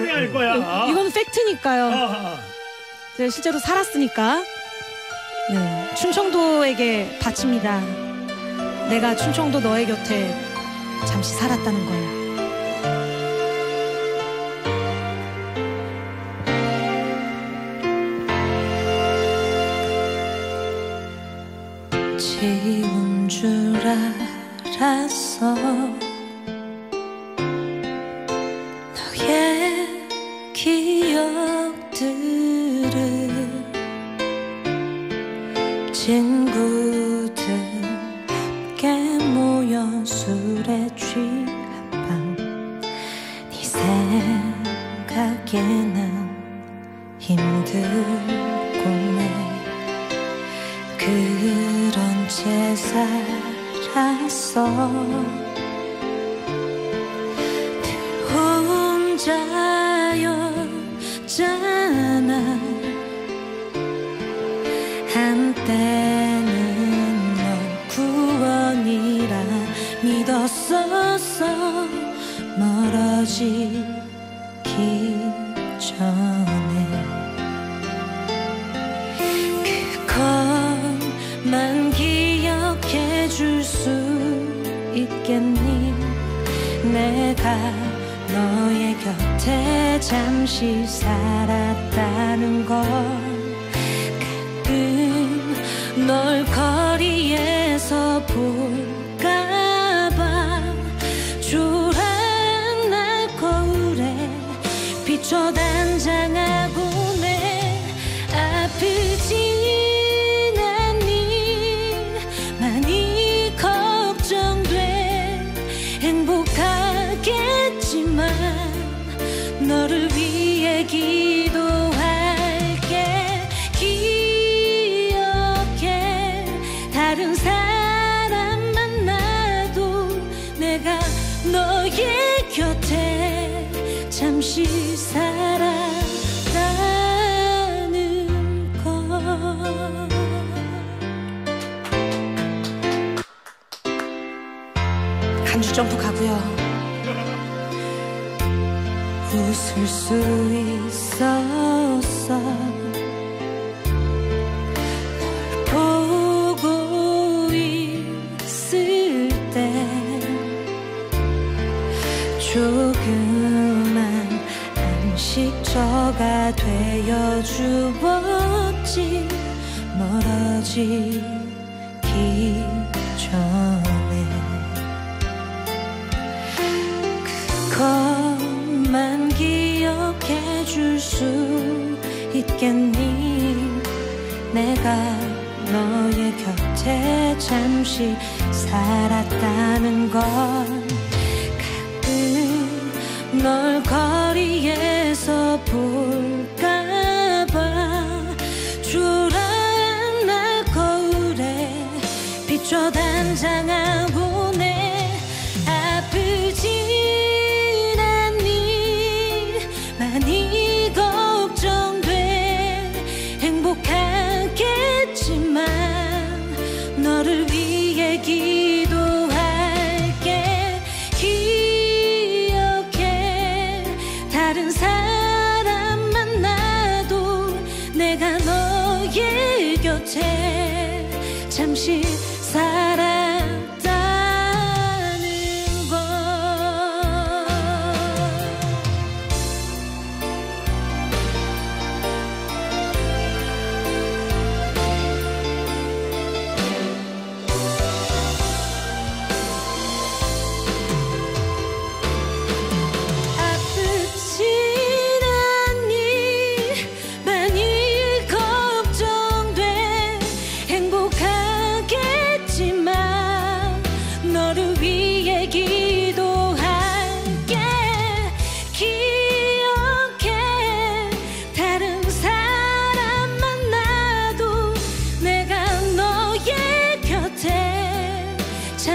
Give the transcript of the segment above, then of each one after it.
사람이 알 거야. 이- 이거는 팩트니까요. 아, 제가 실제로 살았으니까. 네, 충청도에게 바칩니다. 내가 충청도 너의 곁에 잠시 살았다는 걸. 지운 줄 알았어 너의 기억들을 친구들 함께 모여 술에 취한 밤네 생각에는 힘들고네. 그런 채 살았어 늘 혼자 믿었었어 멀어지기 전에 그것만 기억해 줄 수 있겠니? 내가 너의 곁에 잠시 살았다는 걸 가끔 널 거리에서 볼 너를 위해 기도할게. 기억해. 다른 사람 만나도 내가 너의 곁에 잠시 살았다는 것. 간주 점프 가고요 웃을 수 있었어 널 보고 있을 때 조그만 안식처가 되어 주었지 멀어지기 해줄 수 있겠니? 내가 너의 곁에 잠시 살았다는 건 가끔 널 거리에서 볼까봐. 초라한 날 거울에 비춰 단장 위해 기도할게. 기억해. 다른 사람 만나도 내가 너의 곁에 잠시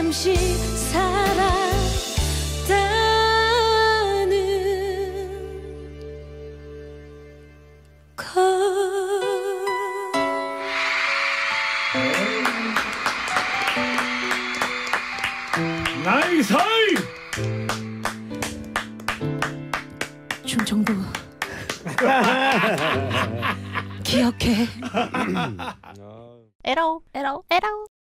잠시 살았다는 것 나이스! 충청도 기억해. 에러 에러 에러